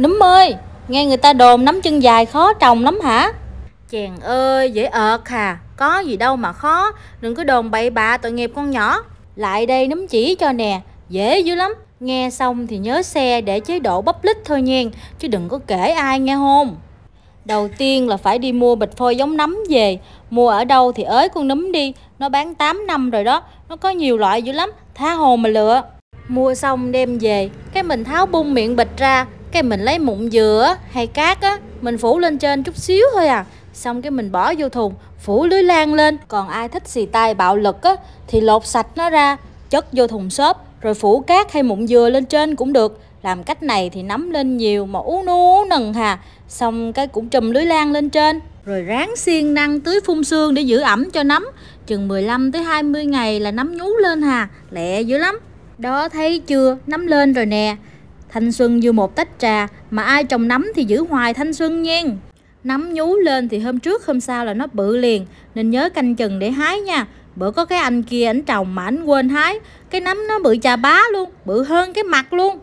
Núm ơi, nghe người ta đồn nắm chân dài khó trồng lắm hả? Chàng ơi, dễ ợt hà, có gì đâu mà khó, đừng có đồn bậy bạ tội nghiệp con nhỏ. Lại đây nắm chỉ cho nè, dễ dữ lắm. Nghe xong thì nhớ xe để chế độ bắp lít thôi nha, chứ đừng có kể ai nghe hôn. Đầu tiên là phải đi mua bịch phôi giống nấm về Mua ở đâu thì ới con nấm đi Nó bán 8 năm rồi đó Nó có nhiều loại dữ lắm Tha hồ mà lựa Mua xong đem về Cái mình tháo bung miệng bịch ra cái mình lấy mụn dừa hay cát á, Mình phủ lên trên chút xíu thôi à. Xong cái mình bỏ vô thùng, Phủ lưới lan lên. Còn ai thích xì tay bạo lực á, Thì lột sạch nó ra, Chất vô thùng xốp, Rồi phủ cát hay mụn dừa lên trên cũng được. Làm cách này thì nắm lên nhiều mà ú nú nần hà. Xong cái cũng trùm lưới lan lên trên. Rồi ráng xiên năng tưới phun sương để giữ ẩm cho nấm. Chừng 15 tới 20 ngày là nấm nhú lên hà, lẹ dữ lắm. Đó, thấy chưa? Nấm lên rồi nè thanh xuân như một tách trà, mà ai trồng nấm thì giữ hoài thanh xuân nha. Nấm nhú lên thì hôm trước, hôm sau là nó bự liền. Nên nhớ canh chừng để hái nha. Bữa có cái anh kia ảnh trồng mà ảnh quên hái. Cái nấm nó bự chà bá luôn, bự hơn cái mặt luôn.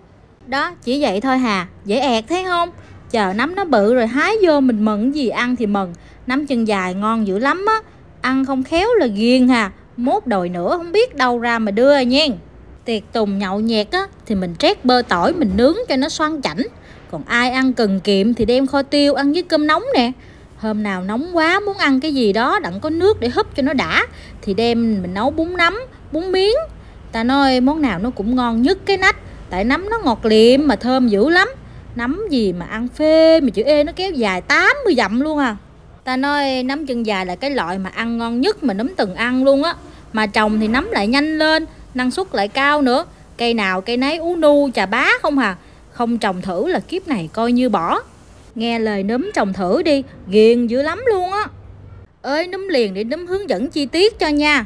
Đó, chỉ vậy thôi hà. Dễ ẹt thấy không? Chờ nấm nó bự rồi hái vô mình mừng gì ăn thì mừng nấm chân dài ngon dữ lắm á. Ăn không khéo là ghiền hà. Mốt đồi nữa, không biết đâu ra mà đưa nha tiệc tùng nhậu nhẹt á, thì mình trét bơ tỏi, mình nướng cho nó xoăn chảnh. Còn ai ăn cần kiệm thì đem kho tiêu ăn với cơm nóng nè. Hôm nào nóng quá, muốn ăn cái gì đó, đặng có nước để húp cho nó đã, thì đem mình nấu bún nấm, bún miếng. Ta nói món nào nó cũng ngon nhất cái nách, tại nấm nó ngọt liệm mà thơm dữ lắm. Nấm gì mà ăn phê mà chữ ê nó kéo dài 80 dặm luôn à. Ta nói nấm chân dài là cái loại mà ăn ngon nhất mà nấm từng ăn luôn á. Mà trồng thì nấm lại nhanh lên năng suất lại cao nữa. Cây nào cây nấy ú nu, chà bá không hà không trồng thử là kiếp này coi như bỏ. Nghe lời nấm trồng thử đi, ghiền dữ lắm luôn á. Ơi nấm liền để nấm hướng dẫn chi tiết cho nha.